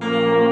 Música